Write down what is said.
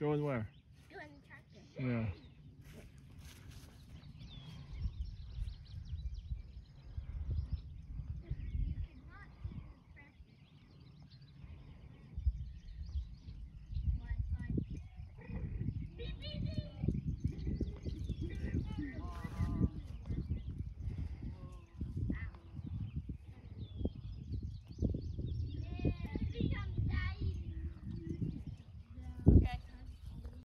Going where?